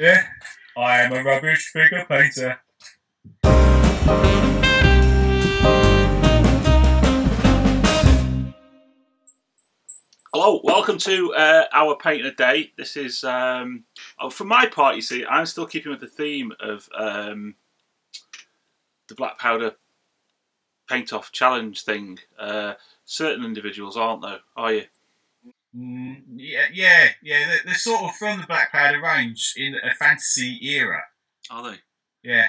Yeah, I am a rubbish figure painter. Hello, welcome to uh, our paint a day. This is um, oh, for my part. You see, I'm still keeping with the theme of um, the black powder paint off challenge thing. Uh, certain individuals aren't, though, are you? Mm, yeah, yeah, yeah. They're, they're sort of from the Black Powder range in a fantasy era. Are they? Yeah.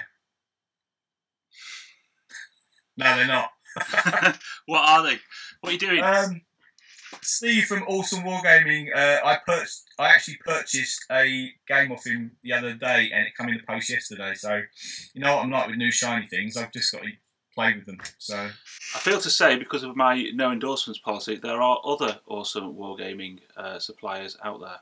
No, they're not. what are they? What are you doing? Um, Steve from Awesome Wargaming. Uh, I purchased. I actually purchased a game off him the other day, and it came in the post yesterday. So, you know what I'm like with new shiny things. I've just got to play with them. So, I fail to say, because of my no endorsements policy, there are other awesome wargaming uh, suppliers out there.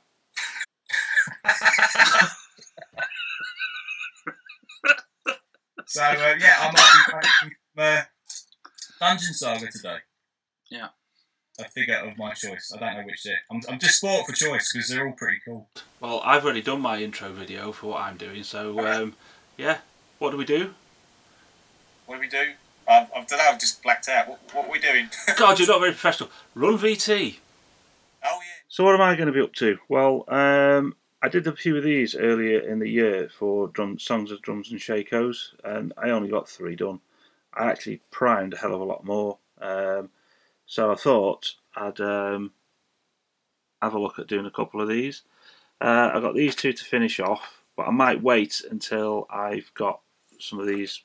so uh, yeah, I might be playing uh, Dungeon Saga today. Yeah. A figure of my choice. I don't know which. It. I'm, I'm just sport for choice because they're all pretty cool. Well, I've already done my intro video for what I'm doing, so um, yeah. What do we do? What do we do? Um, I don't know, I've just blacked out. What, what are we doing? God, you're not very professional. Run VT. oh, yeah. So what am I going to be up to? Well, um, I did a few of these earlier in the year for drum, songs of drums and shakos, and I only got three done. I actually primed a hell of a lot more, um, so I thought I'd um, have a look at doing a couple of these. Uh, I got these two to finish off, but I might wait until I've got some of these,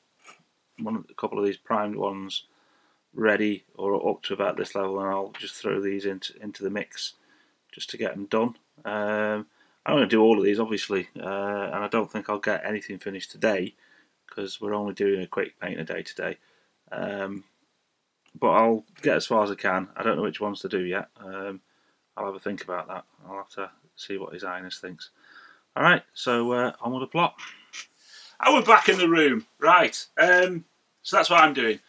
one, a couple of these primed ones ready or up to about this level, and I'll just throw these into into the mix just to get them done. Um, I'm going to do all of these, obviously, uh, and I don't think I'll get anything finished today because we're only doing a quick paint a day today. Um, but I'll get as far as I can. I don't know which ones to do yet. Um, I'll have a think about that. I'll have to see what His Highness thinks. All right, so uh, on with the plot. Oh, we're back in the room, right? Um, so that's what I'm doing.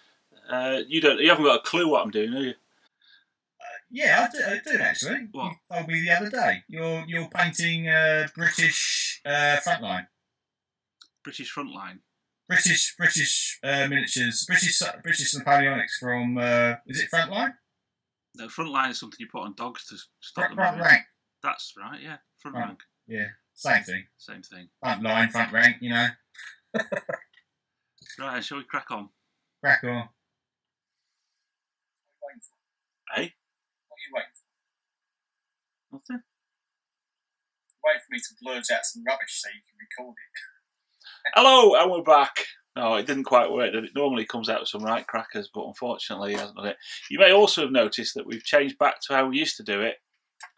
Uh, you don't, you haven't got a clue what I'm doing, do you? Yeah, I do, I do actually. What? You told me the other day. You're you're painting uh, British uh, frontline. British Frontline. British British uh, miniatures. British British Napoleonics from uh, is it frontline? No, Frontline is something you put on dogs to stop Front, them. front rank. That's right, yeah. Front Right. rank, Yeah, same thing. same thing. Front line, front rank. You know, Right, shall we crack on? crack on. What are you waiting for? Eh? What are you waiting for? Nothing. Waiting for me to blurt out some rubbish so you can record it. Hello, and we're back. No, it didn't quite work. did It normally comes out with some right crackers, but unfortunately, it hasn't done it. You may also have noticed that we've changed back to how we used to do it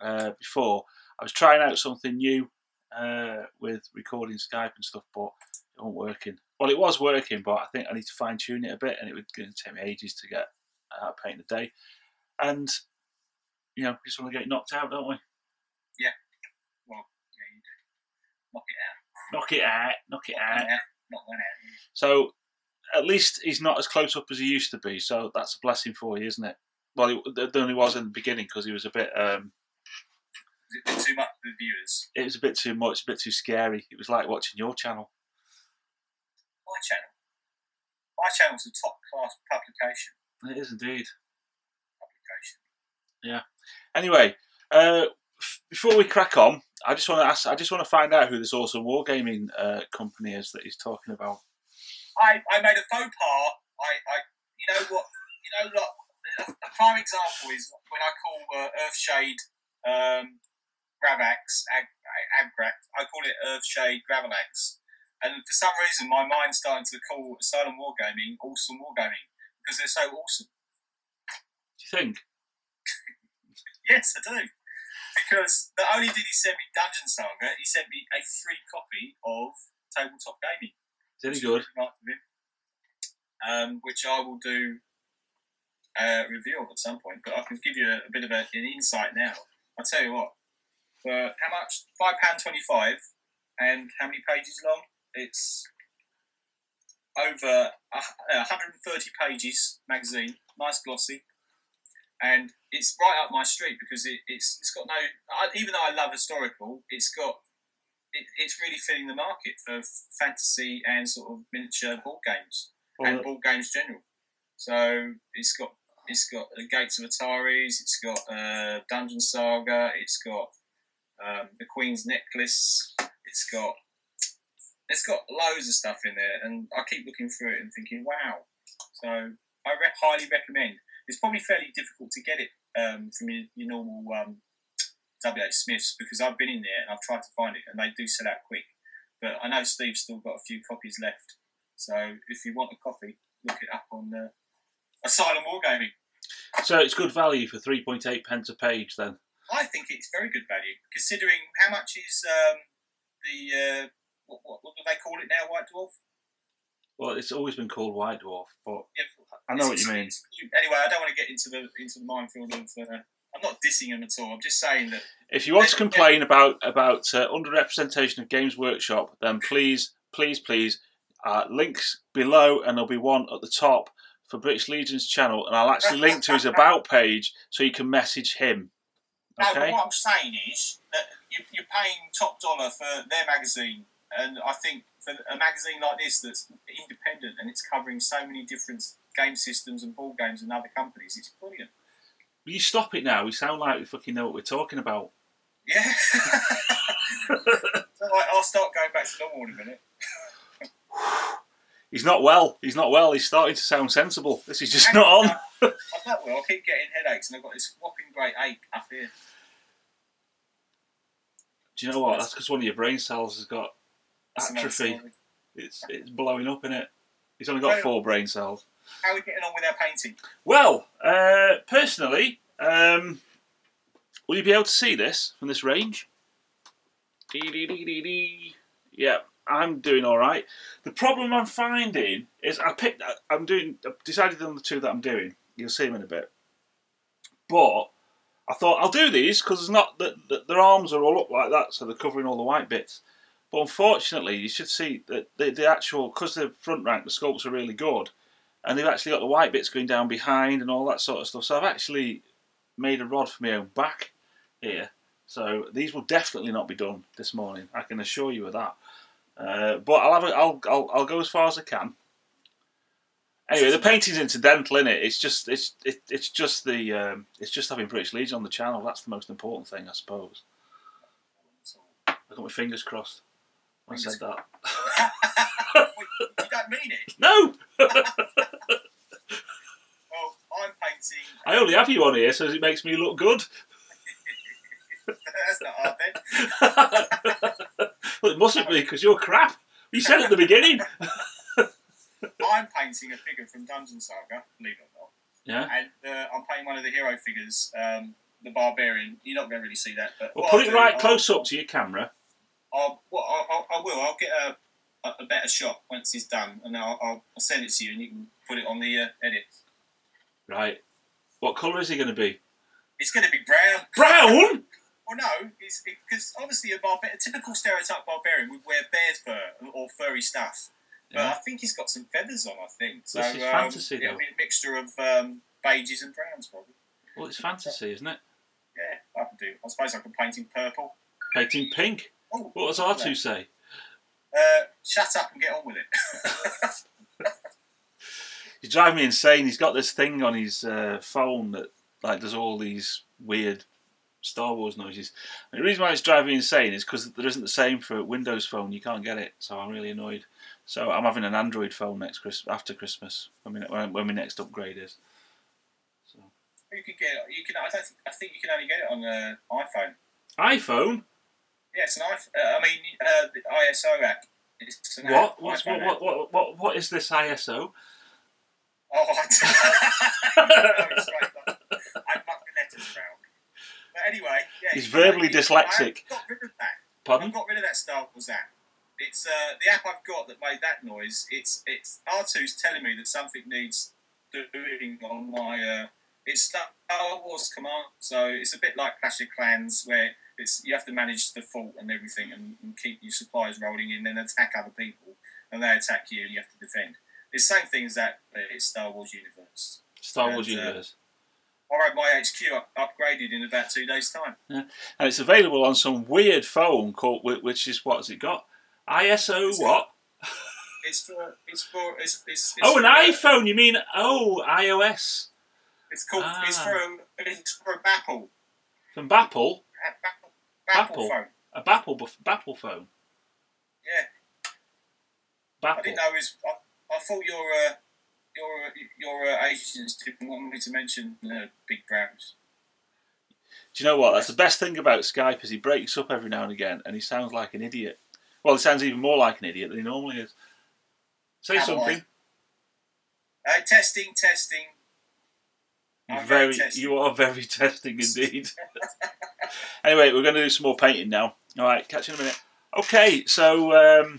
uh, before. I was trying out something new uh, with recording Skype and stuff, but it wasn't working. Well, it was working, but I think I need to fine tune it a bit, and it would take me ages to get out paint a day. And you know, we just want to get knocked out, don't we? Yeah. Well, yeah, you do. Knock it out. Knock it out, knock it out. out. Knock one out. yeah. So at least he's not as close up as he used to be. So that's a blessing for you, isn't it? Well, it, it only was in the beginning because he was a bit. Um, it a bit too much for the viewers? it was a bit too much, a bit too scary. It was like watching your channel. My channel. My channel's a top class publication. It is indeed. Publication. Yeah. Anyway, uh, f- before we crack on, I just want to ask. I just want to find out who this awesome wargaming uh, company is that he's talking about. I, I made a faux pas. I, I you know what you know what a a prime example is when I call uh, Earthshade um, Gravax Ag, Agrax. I call it Earthshade Gravalax, and for some reason my mind's starting to call Asylum Wargaming Awesome Wargaming because they're so awesome. Do you think? Yes, I do. Because not only did he send me Dungeon Saga, he sent me a free copy of Tabletop Gaming. Is any good? Um, which I will do a review of at some point, but I can give you a, a bit of a, an insight now. I'll tell you what, for how much? £5.25 and how many pages long? It's over a, a 130 pages magazine, nice glossy, and it's right up my street because it, it's it's got no. I, even though I love historical, it's got it, it's really filling the market for fantasy and sort of miniature board games Well, and board games general. So it's got it's got the Gates of Antares, it's got uh, Dungeon Saga, it's got um, the Queen's Necklace, it's got it's got loads of stuff in there, and I keep looking through it and thinking, wow. So I re- highly recommend. It's probably fairly difficult to get it um, from your, your normal um, WH Smiths because I've been in there and I've tried to find it, and they do sell out quick. But I know Steve's still got a few copies left. So if you want a copy, look it up on uh, Asylum Wargaming. so it's good value for three point eight pence a page. Then I think it's very good value considering how much is um, the uh, what, what, what do they call it now? White Dwarf. well, it's always been called White Dwarf, but Yeah, I know what you mean. Anyway, I don't want to get into the into the minefield of. Uh, I'm not dissing them at all. I'm just saying that If you want to complain about about uh, underrepresentation of Games Workshop, then please, please, please, uh, links below, and there'll be one at the top for British Legion's channel, and I'll actually link to his about page so you can message him. No, Okay. what I'm saying is that you, you're paying top dollar for their magazine, and I think for a magazine like this that's independent and it's covering so many different game systems and board games and other companies, it's brilliant. Will you stop it now? We sound like we fucking know what we're talking about. Yeah. so like, I'll start going back to normal in a minute. He's not well. He's not well. He's starting to sound sensible. This is just not on. I'm not well. I keep getting headaches, and I've got this whopping great ache up here. Do you know what? That's because one of your brain cells has got atrophy. It's it's blowing up in it. He's only got four brain cells. How are we getting on with our painting? Well, uh, personally, um, will you be able to see this from this range? Dee-dee-dee-dee-dee. Yeah, I'm doing all right. The problem I'm finding is I picked. I'm doing. I've decided on the two that I'm doing. You'll see them in a bit. But I thought I'll do these because it's not that that their arms are all up like that, so they're covering all the white bits. But unfortunately, you should see that the, the actual because the front rank, the sculpts are really good and they've actually got the white bits going down behind and all that sort of stuff. So I've actually made a rod for my own back here. So these will definitely not be done this morning. I can assure you of that. Uh, but I'll have a, I'll, I'll I'll go as far as I can. Anyway, the painting's incidental, is it? It's just it's it, it's just the um, it's just having British Legion on the channel. That's the most important thing, I suppose. I got my fingers crossed when I said that. you don't mean it. No, Well, I'm painting. I only have you on here so it makes me look good. That's not hard then. well, it mustn't be because you're crap. You said at the beginning. I'm painting a figure from Dungeon Saga, believe it or not. Yeah. And uh, I'm painting one of the hero figures, um, the Barbarian. You're not going to really see that, but Well, put I'll it do, right I'll- close up to your camera. I'll, well, I'll, I'll, I will. I'll get a, a, better shot once he's done, and I'll, I'll I'll send it to you, and you can put it on the uh, edit. Right. What colour is he going to be? It's going to be brown. Brown. Well, no, because obviously a, a typical stereotype barbarian would wear bear's fur or furry stuff. But Yeah. I think he's got some feathers on. I think so. This is um, fantasy, It'll though. be a mixture of um, beiges and browns, probably. Well, it's fantasy, isn't it? Yeah, I can do. I suppose I can paint in purple. Painting pink. Oh, What does R2 say? Uh, shut up and get on with it. He's driving me insane. He's got this thing on his uh, phone that like does all these weird Star Wars noises. And the reason why it's driving me insane is because there isn't the same for Windows Phone. You can't get it, so I'm really annoyed. So I'm having an Android phone next Christmas after Christmas when we, when, when my next upgrade is. So you can get. You can. I don't. Think, I think you can only get it on uh, iPhone. iPhone. Yeah, it's an iPhone. Uh, I mean, uh, the ISO app. It's an What? What's, what, what, what, what, what is this ISO? Oh, I don't up. I muck the letters round. But anyway, yeah. He's verbally dyslexic. I've got rid of that. Pardon? Got rid of that Star Wars app. It's uh, the app I've got that made that noise. It's it's R2's telling me that something needs doing on my. Uh, it's Star Wars command, so it's a bit like Clash of Clans where it's you have to manage the fault and everything and, and keep your supplies rolling in, then attack other people, and they attack you, and you have to defend. It's the same thing as that, but it's Star Wars universe. Star Wars And, uh, universe. I had my HQ upgraded in about two days' time. and it's available on some weird phone called which is what has it got? ISO what? It's for it's for it's it's, it's Oh, an for, iPhone. You mean oh iOS It's called it's Ah. for a, it's for a Bapple from Bapple, a Bapple, Bapple Bapple? phone. a Bapple Bapple phone. Yeah, I didn't know it was. I, I thought your uh, your your uh, agents didn't want me to mention uh, big brands. Do you know what? That's the best thing about Skype is he breaks up every now and again, and he sounds like an idiot. Well, he sounds even more like an idiot than he normally is. Say do something. Uh, testing, testing. You're very very, testing. you are very testing indeed. anyway, we're going to do some more painting now. All right, catch you in a minute. Okay, so um,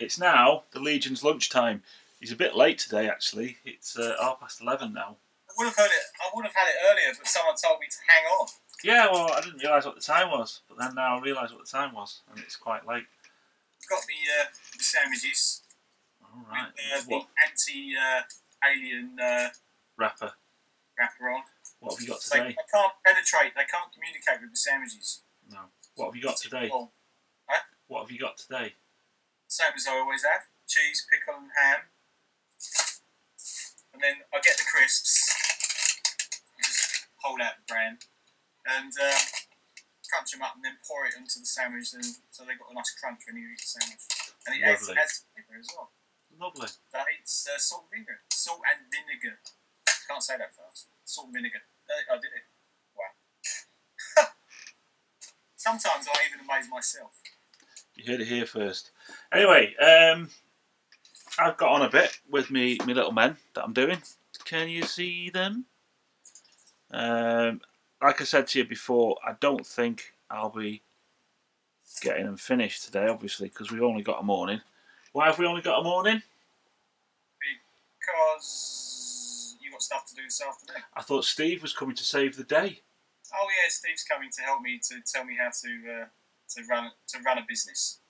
it's now the Legion's lunchtime. He's a bit late today, actually. It's uh, half past eleven now. I would have heard it. I would have had it earlier, but someone told me to hang on. Yeah, well, I didn't realise what the time was, but then now I realise what the time was, and it's quite late. Got the, uh, the sandwiches All right. with uh, the anti-alien uh, wrapper? wrapper on. What have you got They, today? they can't penetrate. They can't communicate with the sandwiches. No. What have you got today? Well, What have you got today? same as I always have: cheese, pickle, and ham. And then I get the crisps. Just hold out the brand and uh, crunch them up, and then pour it onto the sandwich, and so they've got a nice crunch when you eat the sandwich. And it adds, Lovely. adds flavour as well. Lovely. But it's uh, salt and vinegar. Salt and vinegar. Can't say that fast. Salt and vinegar. Uh, I did it. Wow. Sometimes I even amaze myself. You heard it here first. Anyway, um, I've got on a bit with me, me little men that I'm doing. Can you see them? Um, like I said to you before, I don't think I'll be getting them finished today, obviously, because we've only got a morning. Why have we only got a morning? Because you've got stuff to do this afternoon. I thought Steve was coming to save the day. Oh yeah, Steve's coming to help me to tell me how to uh, to run to run a business.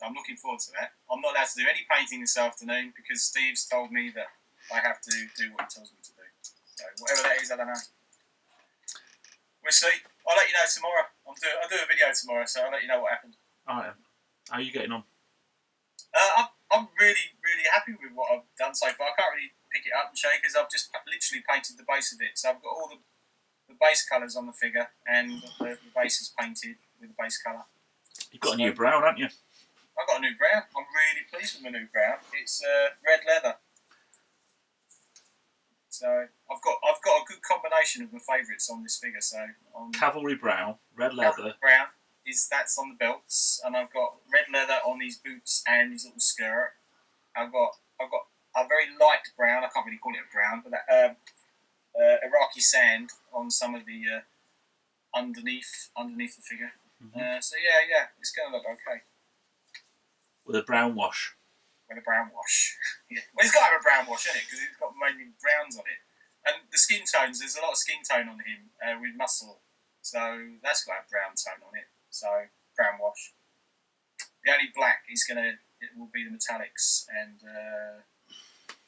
So I'm looking forward to that. I'm not allowed to do any painting this afternoon because Steve's told me that I have to do what he tells me to do. So whatever that is, I don't know. We'll see. I'll let you know tomorrow. I'm do I'll do a video tomorrow, so I'll let you know what happened. All right. How are you getting on? Uh, I'm, I'm really, really happy with what I've done so far. I can't really pick it up and show because I've just literally painted the base of it. So I've got all the, the base colours on the figure and the, the base is painted with the base colour. You've got a new brown, haven't you? I've got a new brown. I'm really pleased with my new brown. It's uh, red leather. So I've got I've got a good combination of my favourites on this figure. So on Cavalry brown, red leather. brown is that's on the belts, and I've got red leather on these boots and his little skirt. I've got I've got a very light brown. I can't really call it a brown, but that, um, uh, Iraqi sand on some of the uh, underneath underneath the figure. Mhm. Uh, so yeah, yeah, it's going to look okay With a brown wash. with a brown wash. yeah, well, it's got to have a brown wash in it because he's got mainly browns on it. And the skin tones, there's a lot of skin tone on him uh, with muscle, so that's got to have brown tone on it. So brown wash. The only black is gonna it will be the metallics and uh,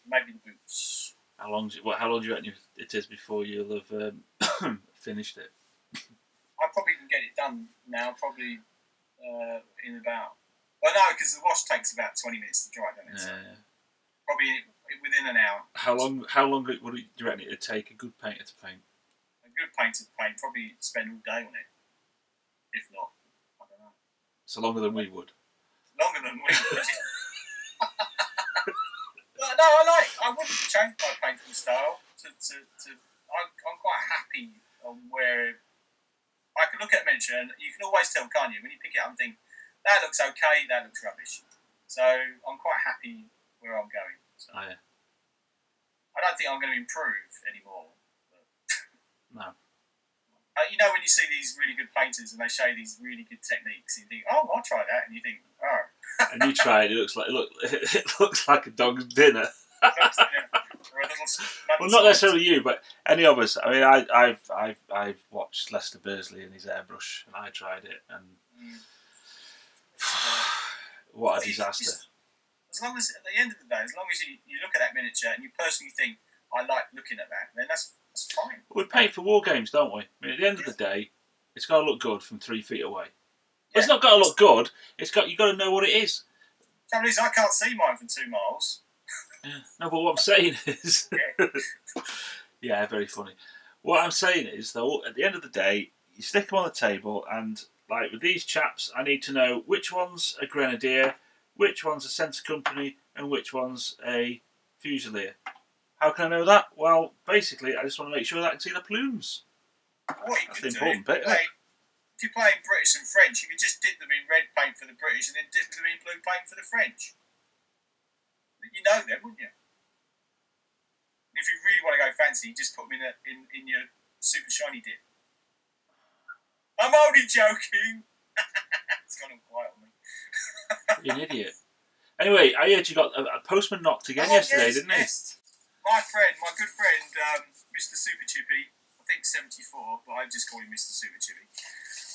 maybe the boots. How long? Do you, what, how long do you reckon it is before you'll have um, finished it? I probably can get it done now. Probably uh, in about. Well, no, because the wash takes about twenty minutes to dry, doesn't it? So probably within an hour. how long? How long would it, do you reckon it'd take a good painter to paint? A good painter to paint probably spend all day on it. If not, I don't know. So longer than we would. Longer than we. no, no, I like. I wouldn't change my painting style. To, to, to I'm, I'm quite happy on where I can look at a miniature, and you can always tell, can't you? When you pick it up and think that looks okay, that looks rubbish. So I'm quite happy where I'm going. So Oh, yeah. I don't think I'm going to improve anymore. No. Uh, you know when you see these really good painters and they show you these really good techniques, and you think, "Oh, I'll try that," and you think, "Oh, And you try it. It looks like it, look, it looks like a dog's dinner. that's the, or a little s- Well, not necessarily you, but any of us. I mean, I, I've I've I've watched Lester Bursley and his airbrush, and I tried it, and Mm. what a disaster. As long as at the end of the day, as long as you, you look at that miniature and you personally think, I like looking at that, then that's that's fine. We pay for war games, don't we? I mean, at the end of the day, it's got to look good from three feet away. It's not got to look good. It's got you got to know what it is. Trouble is, I can't see mine from two miles. Yeah. No, but what I'm saying is, Yeah. yeah, very funny. What I'm saying is, though, at the end of the day, you stick them on the table, and like with these chaps, I need to know which one's a grenadier, which one's a centre company, and which one's a fusilier. How can I know that? Well, basically, I just want to make sure that I can see the plumes. What you That's could the do, important bit, isn't play, if you're playing British and French, you could just dip them in red paint for the British and then dip them in blue paint for the French. You know them, wouldn't you? And if you really want to go fancy, you just put them in, a, in, in your super shiny dip. I'm only joking. it's gone quiet on me. You're an idiot. Anyway, I heard you got a, a postman knocked again Oh, yesterday, yes, didn't he? yes. My friend, my good friend, um, Mr. Super Chippy, I think 74, but I just call him Mr. Super Chippy.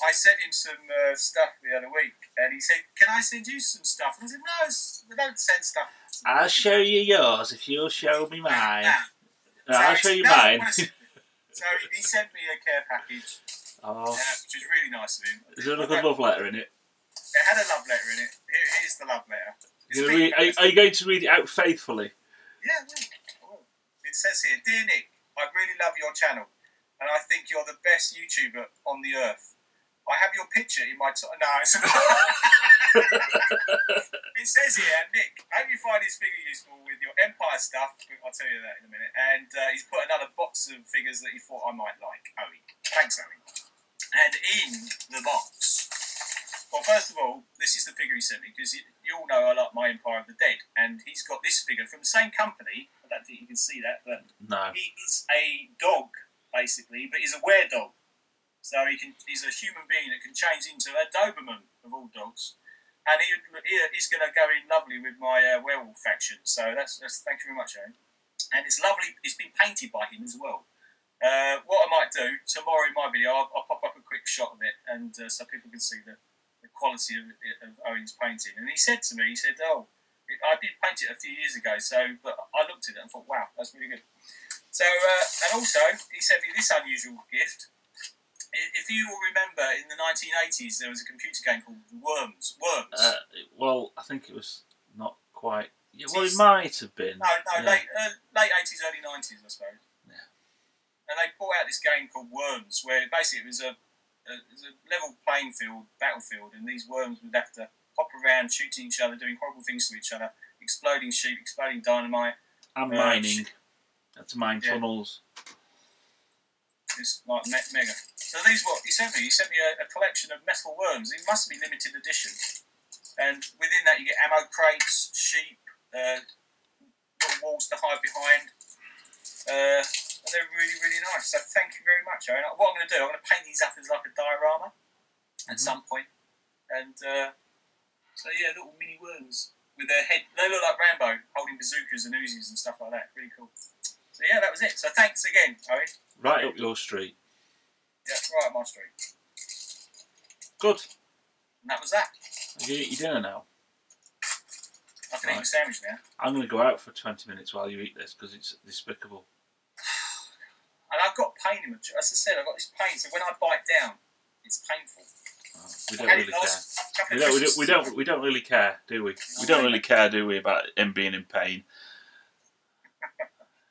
I sent him some uh, stuff the other week, and he said, "Can I send you some stuff?" And I said, "No, it's- we don't send stuff." I'll show you yours if you'll show me mine. No, I'll show you "No, mine. wanna s-" so he sent me a care package, oh, uh, which was really nice of him. is there like a love letter in it? It had a love letter in it. Here, here's the love letter. You're read- are, are you going to read it out faithfully? Yeah, yeah. It says here, Dear Nick, I really love your channel, and I think you're the best YouTuber on the earth. I have your picture in my top. No, it's it says here, Nick, hope you find this figure useful with your Empire stuff. I'll tell you that in a minute. And uh, he's put another box of figures that he thought I might like. Owie. Thanks, Owie. And in the box, well, first of all, this is the figure he sent me because you, all know I like my Empire of the Dead, and he's got this figure from the same company. I don't think you can see that, but No. he's a dog basically, but he's a were dog. So he can he's a human being that can change into a Doberman of all dogs, and he, he he's going to go in lovely with my uh, werewolf faction. So that's, that's thank you very much, Aaron. And it's lovely. It's been painted by him as well. Uh, what I might do tomorrow in my video, I'll, I'll pop up quick shot of it, and uh, so people can see the, the quality of, of Owen's painting. And he said to me, he said, "Oh, I did paint it a few years ago, so but I looked at it and thought, wow, that's really good." So, uh, and also, he sent me this unusual gift. If you will remember, in the 1980s, there was a computer game called Worms. Worms. Uh, well, I think it was not quite. Yeah, well, it might have been. no, no, yeah. late uh, late 80s, early 90s, I suppose. Yeah. And they brought out this game called Worms, where basically it was a, a, it was a level playing field, battlefield, and these worms would have to hop around, shooting each other, doing horrible things to each other, exploding sheep, exploding dynamite. And Uh, mining. That's mine Yeah. tunnels. It's like me- mega. So these what he sent me. He sent me a, a collection of metal worms. It must be limited edition. And within that, you get ammo crates, sheep, uh, little walls to hide behind. Uh, and they're really, really nice. So thank you very much, Owen. What I'm going to do, I'm going to paint these up as like a diorama at Mhm. some point. And uh, so yeah, little mini worms with their head. They look like Rambo holding bazookas and Uzis and stuff like that. Really cool. So yeah, that was it. So thanks again, Owen. Right up your street. Yeah, right up my street. Good. And that was that. Have you eat your dinner now? I can eat a sandwich now. I'm going to go out for 20 minutes while you eat this because it's despicable. And I've got pain in my jaw. As I said, I've got this pain. So when I bite down, it's painful. Oh, we don't really care. We don't, we, don't, we, don't, we don't really care, do we? We don't really care, do we, about him being in pain.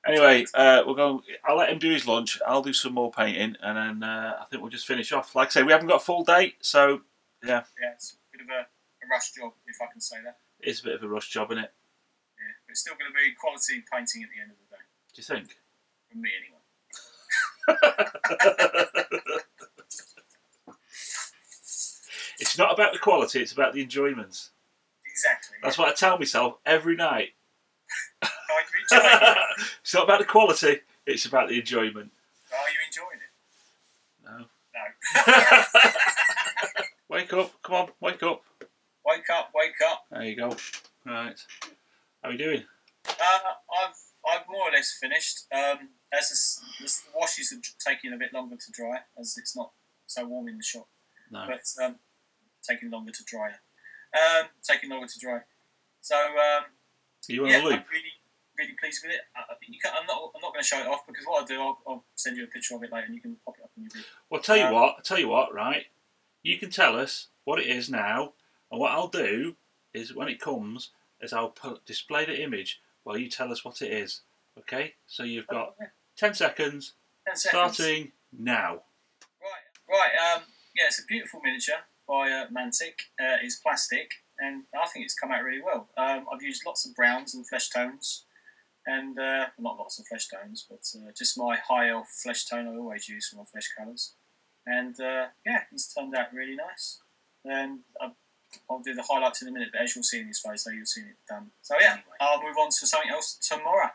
Anyway, uh, we'll go. I'll let him do his lunch. I'll do some more painting, and then uh, I think we'll just finish off. Like I say, we haven't got a full date, so Yeah, Yeah, it's a bit of a, a rush job, if I can say that. it's a bit of a rush job, is it? Yeah, but it's still going to be quality painting at the end of the day, Do you think? from me anyway. it's not about the quality; it's about the enjoyment. Exactly. That's what I tell myself every night. It's not about the quality; it's about the enjoyment. Are you enjoying it? No. No. Wake up! Come on, wake up! wake up, wake up. There you go. Right. How are you doing? Uh, I've I've more or less finished. Um, as the washes are taking a bit longer to dry, as it's not so warm in the shop. No. but um, taking longer to dry. Um, taking longer to dry. So um, you on yeah, a loop? I'm really really pleased with it. I, you can, I'm not I'm not going to show it off because what I'll do, I'll, I'll send you a picture of it later, and you can pop it up on your video. Well, tell you Um, what, tell you what, right? You can tell us what it is now, and what I'll do is when it comes, is I'll put, display the image while you tell us what it is. Okay? So you've got Yeah, ten seconds, ten seconds. starting now. Right, right. Um, yeah, it's a beautiful miniature by uh, Mantic. Uh, it's plastic, and I think it's come out really well. Um, I've used lots of browns and flesh tones, and uh, not lots of flesh tones, but uh, just my high elf flesh tone I always use for my flesh colours. And uh, yeah, it's turned out really nice. And I'll, I'll do the highlights in a minute, but as you'll see in this photo, you'll see it done. So yeah, I'll move on to something else tomorrow.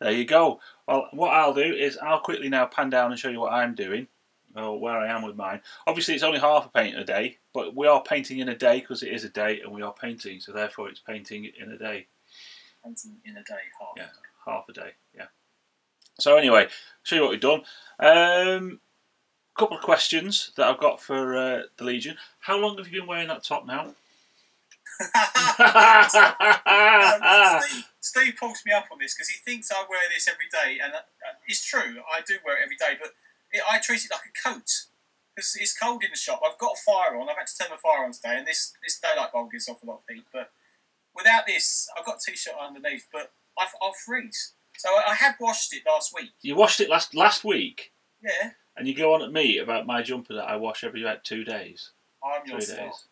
There you go. Well, what I'll do is I'll quickly now pan down and show you what I'm doing, or where I am with mine. Obviously, it's only half a paint a day, but we are painting in a day because it is a day, and we are painting, so therefore it's painting in a day. And in a day, half. Yeah. half a day. Yeah. So anyway, show you what we've done. Um, couple of questions that I've got for uh, the Legion. How long have you been wearing that top now? Um, Steve, Steve pulls me up on this because he thinks I wear this every day, and uh, it's true. I do wear it every day, but it, I treat it like a coat because it's cold in the shop. I've got a fire on. I've had to turn the fire on today, and this this daylight bulb gives off a lot of heat. But without this, I've got a t-shirt underneath, but I, I'll freeze. So I, I had washed it last week. you washed it last last week, Yeah, and you go on at me about my jumper that I wash every about two days, I'm your three star. days.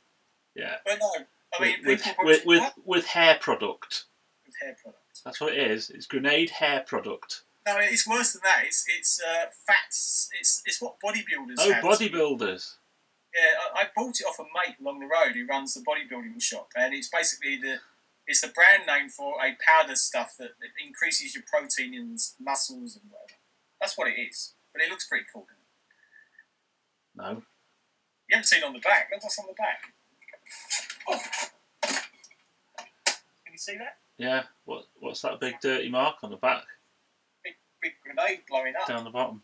Yeah. But no, I mean with, with, with, with hair product. with hair product. That's what it is. It's grenade hair product. No, it's worse than that. It's it's uh, fats. It's it's what bodybuilders Oh, have. bodybuilders. Yeah, I, I bought it off a mate along the road who runs the bodybuilding shop, and it's basically the it's the brand name for a powder stuff that, that increases your protein in muscles and whatever. That's what it is, but it looks pretty cool. No. You haven't seen on the back. Look what's on the back. Oh. Can you see that? Yeah. What What's that big dirty mark on the back Big big grenade blowing up. down the bottom?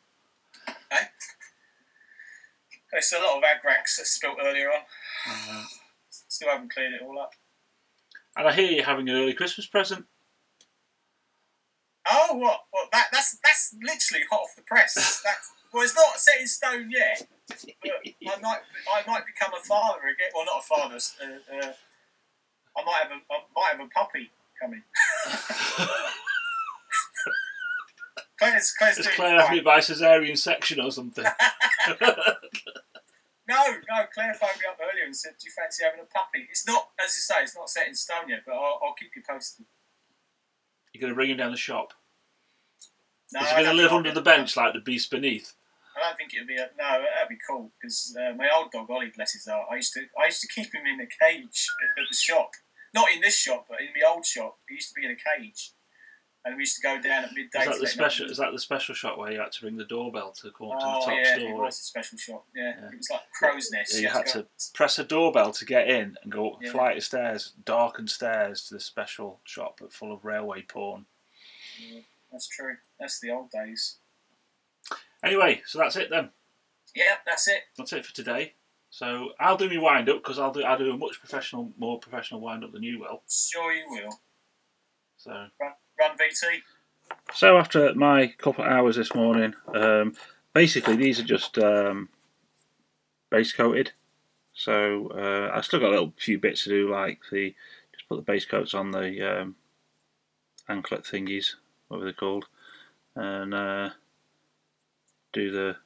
There's a lot of agrax that's spilt earlier on. Uh, Still haven't cleared it all up. and I hear you're having an early Christmas present. Oh, what? What? That, that's that's literally hot off the press. That's, well, it's not set in stone yet. But I might I might become a father again. Well, not a father. Uh, uh, I might have a I might have a puppy coming. Claire's, Claire's Is Claire having it by cesarean section or something? No, no. Claire phoned me up earlier and said, "Do you fancy having a puppy?" It's not, as you say, it's not set in stone yet. But I'll, I'll keep you posted. You're going to bring him down the shop. No, Is he going to live under the bench like the beast beneath? I don't think it'd be a, no. That'd be cool because uh, my old dog Ollie, bless his heart, I used to I used to keep him in a cage at, at the shop. Not in this shop, but in the old shop. He used to be in a cage, and we used to go down at midday. Is that the special? Is that the special shot where you had to ring the doorbell to come up to Oh the top yeah, it was a special shop. Yeah, Yeah. it was like crow's nest. Yeah, you had go- to press a doorbell to get in and go up a Yeah. flight of stairs, darkened stairs to the special shop but full of railway porn. That's true. That's the old days. Anyway, so that's it then. Yeah, that's it. That's it for today. So I'll do my wind up because I'll do I do a much professional, more professional wind up than you will. Sure, you will. So Run, run VT. So after my couple of hours this morning, um, basically these are just um, base coated. So uh, I still got a little few bits to do, like the just put the base coats on the um, anklet thingies, what were they called, and uh, do the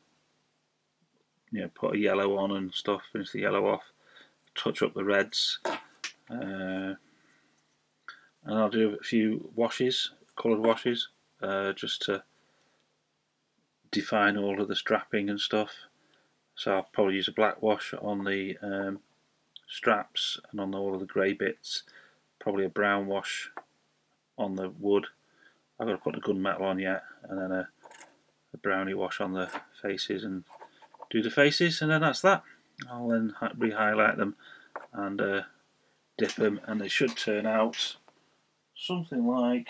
you know put a yellow on and stuff, finish the yellow off, touch up the reds, uh, and I'll do a few washes, coloured washes uh, just to define all of the strapping and stuff. So I'll probably use a black wash on the um, straps and on all of the grey bits. Probably a brown wash on the wood. I've got to put the gunmetal on yet, and then a, a brownie wash on the faces and do the faces, and then that's that. I'll then hi- re-highlight them and uh, dip them, and they should turn out something like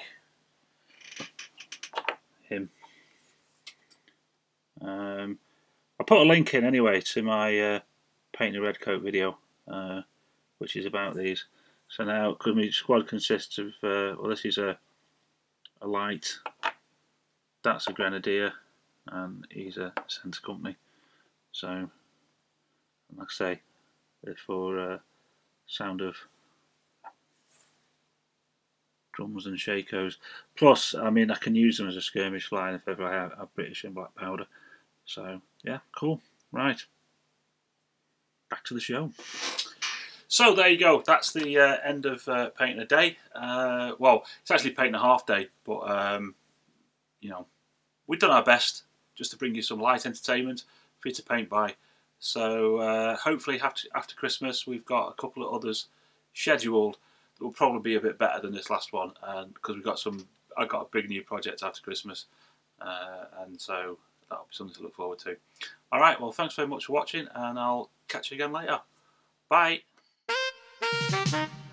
him. Um, I'll put a link in anyway to my uh, painting a red coat video, uh, which is about these. So now, because my squad consists of, uh, well, this is a a light. That's a Grenadier, and he's a centre company. So, like I say, for uh, song of drums and shakos. Plus, I mean, I can use them as a skirmish line if ever I have, have British and black powder. So, yeah, cool. Right. Back to the show. So there you go. That's the uh, end of uh, painting a day. Uh, well, it's actually painting a half day, but um, you know, we've done our best just to bring you some light entertainment for you to paint by. So uh, hopefully after after Christmas, we've got a couple of others scheduled that will probably be a bit better than this last one, because we've got some, I've got a big new project after Christmas, uh, and so that'll be something to look forward to. All right, well, thanks very much for watching, and I'll catch you again later. Bye. Thank you.